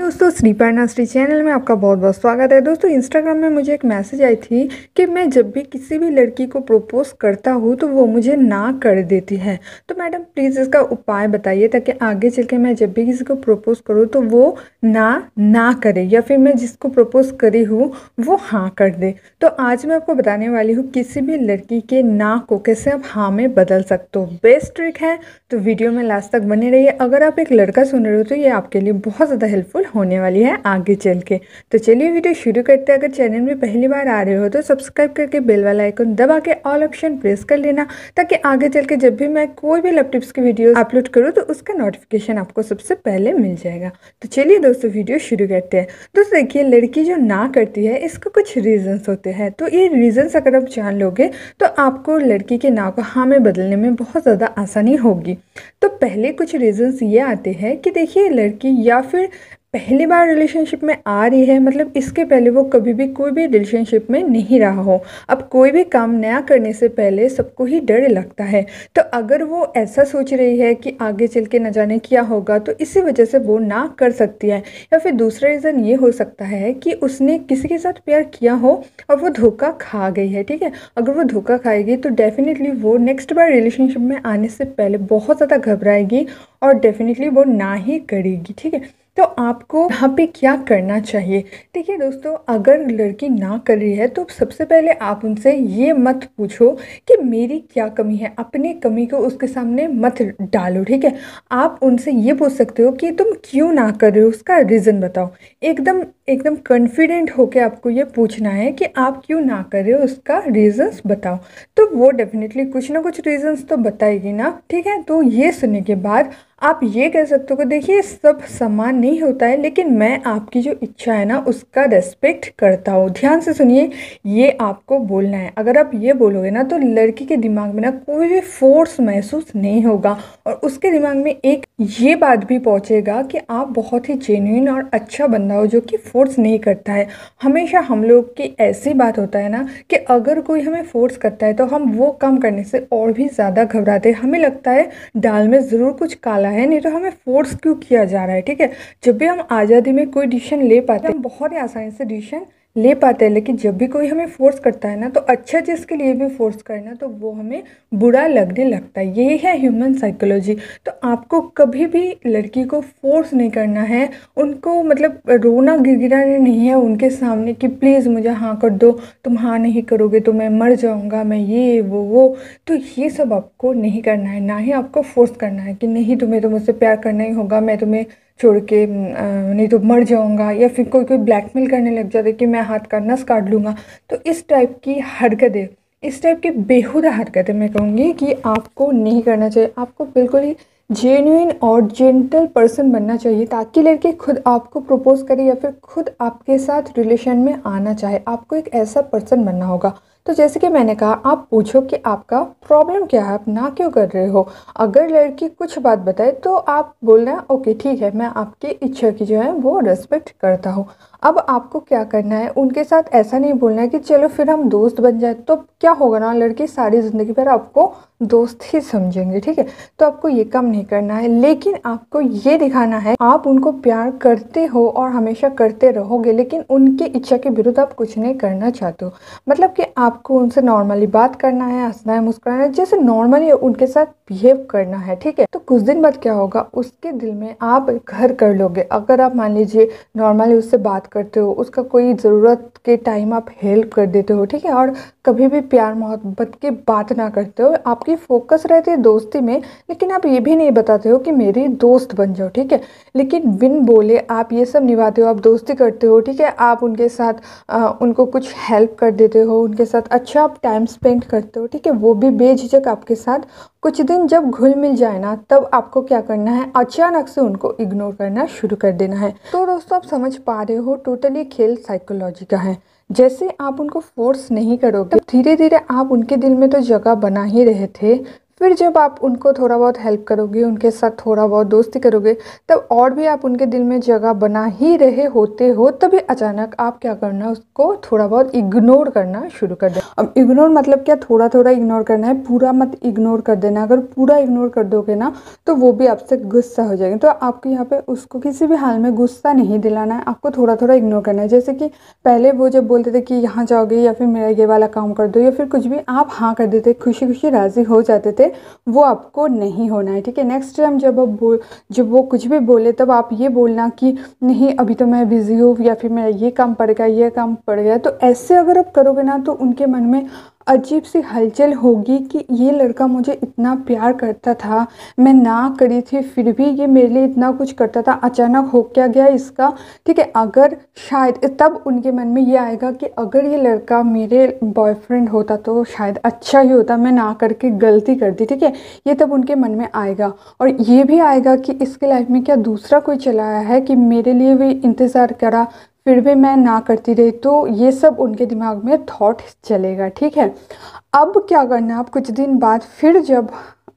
दोस्तों, श्री श्री चैनल में आपका बहुत बहुत स्वागत है। दोस्तों इंस्टाग्राम में मुझे एक मैसेज आई थी कि मैं जब भी किसी भी लड़की को प्रपोज करता हूँ तो वो मुझे ना कर देती है। तो मैडम प्लीज़ इसका उपाय बताइए ताकि आगे चल के मैं जब भी किसी को प्रपोज करूँ तो वो ना ना करे या फिर मैं जिसको प्रपोज करी हूँ, वो हाँ कर दे। तो आज मैं आपको बताने वाली हूँ किसी भी लड़की के ना को कैसे आप हाँ में बदल सकते हो। बेस्ट ट्रिक है तो वीडियो में लास्ट तक बने रहिए। अगर आप एक लड़का सुन रहे हो तो ये आपके लिए बहुत ज़्यादा हेल्पफुल होने वाली है आगे चल के। तो चलिए वीडियो शुरू करते हैं। अगर चैनल में पहली बार आ रहे हो तो सब्सक्राइब करके बेल वाला आइकन दबा के ऑल ऑप्शन प्रेस कर लेना, ताकि आगे चल के जब भी मैं कोई भी लैपटॉप्स टिप्स की वीडियो अपलोड करूँ तो उसका नोटिफिकेशन आपको सबसे पहले मिल जाएगा। तो चलिए दोस्तों, वीडियो शुरू करते हैं। दोस्तों, देखिए, लड़की जो ना करती है, इसका कुछ रीजन्स होते हैं। तो ये रीजन्स अगर आप जान लोगे तो आपको लड़की के ना को हाँ में बदलने में बहुत ज़्यादा आसानी होगी। तो पहले कुछ रीजन्स ये आते हैं कि देखिए, लड़की या फिर पहली बार रिलेशनशिप में आ रही है मतलब इसके पहले वो कभी भी कोई भी रिलेशनशिप में नहीं रहा हो। अब कोई भी काम नया करने से पहले सबको ही डर लगता है। तो अगर वो ऐसा सोच रही है कि आगे चल के न जाने क्या होगा तो इसी वजह से वो ना कर सकती है। या फिर दूसरा रीज़न ये हो सकता है कि उसने किसी के साथ प्यार किया हो और वो धोखा खा गई है, ठीक है? अगर वो धोखा खाएगी तो डेफिनेटली वो नेक्स्ट बार रिलेशनशिप में आने से पहले बहुत ज़्यादा घबराएगी और डेफिनेटली वो ना ही करेगी, ठीक है? तो आपको यहाँ पे क्या करना चाहिए? देखिए दोस्तों, अगर लड़की ना कर रही है तो सबसे पहले आप उनसे ये मत पूछो कि मेरी क्या कमी है? अपनी कमी को उसके सामने मत डालो, ठीक है? आप उनसे ये पूछ सकते हो कि तुम क्यों ना कर रहे हो? उसका रीज़न बताओ। एकदम एकदम कॉन्फिडेंट होकर आपको ये पूछना है कि आप क्यों ना कर रहे हो? उसका रीज़न्स बताओ। तो वो डेफिनेटली कुछ ना कुछ रीज़न्स तो बताएगी ना, ठीक है? तो ये सुनने के बाद आप ये कह सकते हो कि देखिए सब समान नहीं होता है, लेकिन मैं आपकी जो इच्छा है ना, उसका रेस्पेक्ट करता हूँ। ध्यान से सुनिए, ये आपको बोलना है। अगर आप ये बोलोगे ना तो लड़की के दिमाग में ना कोई भी फोर्स महसूस नहीं होगा और उसके दिमाग में एक ये बात भी पहुँचेगा कि आप बहुत ही जेन्यून और अच्छा बंदा हो जो कि फोर्स नहीं करता है। हमेशा हम लोग की ऐसी बात होता है ना कि अगर कोई हमें फोर्स करता है तो हम वो काम करने से और भी ज़्यादा घबराते हमें लगता है, दाल में ज़रूर कुछ काला है, नहीं तो हमें फोर्स क्यों किया जा रहा है, ठीक है? जब भी हम आज़ादी में कोई डिसीज़न ले पाते हैं, हम बहुत ही आसानी से डिसीज़न ले पाते हैं, लेकिन जब भी कोई हमें फोर्स करता है ना तो अच्छा चीज़ के लिए भी फोर्स करना तो वो हमें बुरा लगने लगता है। यही है ह्यूमन साइकोलॉजी तो आपको कभी भी लड़की को फोर्स नहीं करना है, उनको मतलब रोना गिरगिराना नहीं है उनके सामने कि प्लीज़ मुझे हाँ कर दो, तुम हाँ नहीं करोगे तो मैं मर जाऊँगा, मैं ये, वो वो। तो ये सब आपको नहीं करना है, ना ही आपको फोर्स करना है कि नहीं तुम्हें तो मुझसे प्यार करना ही होगा, मैं तुम्हें छोड़ के नहीं तो मर जाऊँगा या फिर कोई कोई ब्लैकमेल करने लग जाते कि मैं हाथ का नस काट लूँगा। तो इस टाइप की हरकतें, इस टाइप की बेहुदा हरकतें मैं कहूँगी कि आपको नहीं करना चाहिए। आपको बिल्कुल ही जेन्यून और जेंटल पर्सन बनना चाहिए ताकि लड़के खुद आपको प्रपोज करे या फिर खुद आपके साथ रिलेशन में आना चाहे। आपको एक ऐसा पर्सन बनना होगा तो जैसे कि मैंने कहा, आप पूछो कि आपका प्रॉब्लम क्या है, आप ना क्यों कर रहे हो? अगर लड़की कुछ बात बताए तो आप बोलना ओके, ठीक है, मैं आपकी इच्छा की जो है, वो रेस्पेक्ट करता हूँ। अब आपको क्या करना है? उनके साथ ऐसा नहीं बोलना है कि, चलो, फिर हम दोस्त बन जाए। तो क्या होगा ना, लड़की सारी ज़िंदगी भर आपको दोस्त ही समझेंगे, ठीक है? तो आपको ये काम नहीं करना है। लेकिन आपको ये दिखाना है, आप उनको प्यार करते हो और हमेशा करते रहोगे, लेकिन उनकी इच्छा के विरुद्ध आप कुछ नहीं करना चाहते हो। मतलब कि आपको उनसे नॉर्मली बात करना है हंसना है मुस्कुराना है जैसे नॉर्मली उनके साथ बिहेव करना है ठीक है? तो कुछ दिन बाद क्या होगा उसके दिल में आप घर कर लोगे। अगर आप मान लीजिए नॉर्मली उससे बात करते हो उसका कोई ज़रूरत के टाइम आप हेल्प कर देते हो ठीक है? और कभी भी प्यार मोहब्बत की बात ना करते हो आपकी फोकस रहती है दोस्ती में लेकिन आप ये भी नहीं बताते हो कि मेरी दोस्त बन जाओ ठीक है? लेकिन बिन बोले आप ये सब निभाते हो आप दोस्ती करते हो ठीक है? आप उनके साथ आ, उनको कुछ हेल्प कर देते हो उनके साथ अच्छा आप टाइम स्पेंड करते हो ठीक है? वो भी बेझिझक आपके साथ कुछ दिन जब घुल मिल जाए ना, तब आपको क्या करना है? अचानक से उनको इग्नोर करना शुरू कर देना है। तो दोस्तों, आप समझ पा रहे हो टोटली खेल साइकोलॉजी का है। जैसे आप उनको फोर्स नहीं करोगे धीरे धीरे आप उनके दिल में तो जगह बना ही रहे थे। फिर जब आप उनको थोड़ा बहुत हेल्प करोगे, उनके साथ थोड़ा बहुत दोस्ती करोगे, तब और भी आप उनके दिल में जगह बना ही रहे होते हो, तभी अचानक आप क्या करना, उसको थोड़ा बहुत इग्नोर करना शुरू कर दें। अब इग्नोर मतलब क्या? थोड़ा थोड़ा इग्नोर करना है, पूरा मत इग्नोर कर देना। अगर पूरा इग्नोर कर दोगे ना तो वो भी आपसे गुस्सा हो जाएगा। तो आपको यहाँ पे उसको किसी भी हाल में गुस्सा नहीं दिलाना है, आपको थोड़ा थोड़ा इग्नोर करना है। जैसे कि पहले वो जब बोलते थे कि यहाँ जाओगे या फिर मेरा ये वाला काम कर दो या फिर कुछ भी, आप हाँ कर देते खुशी खुशी राज़ी हो जाते थे। वो आपको नहीं होना है, ठीक है? नेक्स्ट टाइम जब आप बोल, जब वो कुछ भी बोले, तब आप ये बोलना कि नहीं, अभी तो मैं बिज़ी हूँ या फिर मेरा ये काम पड़ गया, ये काम पड़ गया। तो ऐसे अगर आप करोगे ना तो उनके मन में अजीब सी हलचल होगी कि ये लड़का मुझे इतना प्यार करता था। मैं ना करी थी, फिर भी ये मेरे लिए इतना कुछ करता था। अचानक हो क्या गया इसका? ठीक है, अगर शायद तब उनके मन में ये आएगा कि अगर ये लड़का मेरे बॉयफ्रेंड होता तो शायद अच्छा ही होता। मैं ना करके गलती कर दी, ठीक है? ये तब उनके मन में आएगा। और ये भी आएगा कि इसके लाइफ में क्या दूसरा कोई चला आया है कि मेरे लिए भी इंतज़ार करा फिर भी मैं ना करती रही तो ये सब उनके दिमाग में थॉट चलेगा, ठीक है? अब क्या करना आप कुछ दिन बाद फिर जब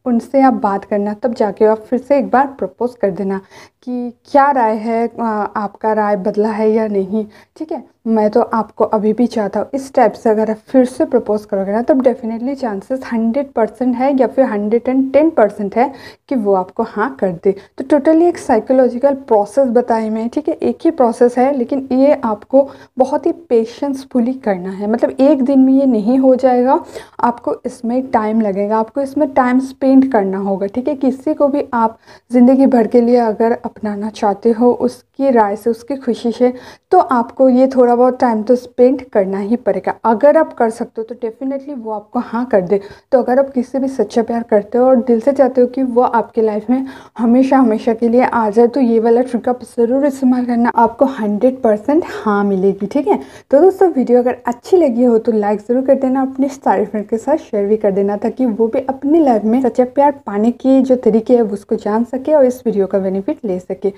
उनसे आप बात करना, तब जाके आप फिर से एक बार प्रपोज़ कर देना कि क्या राय है आपका राय बदला है या नहीं, ठीक है? मैं तो आपको अभी भी चाहता हूँ, इस टाइप से अगर आप फिर से प्रपोज़ करोगे ना, तब डेफिनेटली चांसेस हंड्रेड परसेंट है या फिर हंड्रेड एंड टेन परसेंट है कि वो आपको हाँ कर दे। तो टोटली एक साइकोलॉजिकल प्रोसेस बताई मैं, ठीक है? एक ही प्रोसेस है, लेकिन ये आपको बहुत ही पेशेंसफुली करना है। मतलब एक दिन में ये नहीं हो जाएगा, आपको इसमें टाइम लगेगा, आपको इसमें टाइम स्पेंड करना होगा, ठीक है? किसी को भी आप ज़िंदगी भर के लिए अगर अपनाना चाहते हो, उसकी राय से, उसकी खुशी से तो आपको ये थोड़ा बहुत टाइम तो स्पेंड करना ही पड़ेगा। अगर आप कर सकते हो तो डेफिनेटली वो आपको हाँ कर दे। तो अगर आप किसी भी सच्चा प्यार करते हो और दिल से चाहते हो कि वो आपके लाइफ में हमेशा हमेशा के लिए आ जाए तो ये वाला ट्रिक आप ज़रूर इस्तेमाल करना। आपको हंड्रेड परसेंट हाँ मिलेगी, ठीक है? तो दोस्तों वीडियो अगर अच्छी लगी हो तो लाइक ज़रूर कर देना, अपने सारे फ्रेंड के साथ शेयर भी कर देना, ताकि वो भी अपनी लाइफ में सच्चा प्यार पाने के जो तरीके है उसको जान सके और इस वीडियो का बेनिफिट ले सके।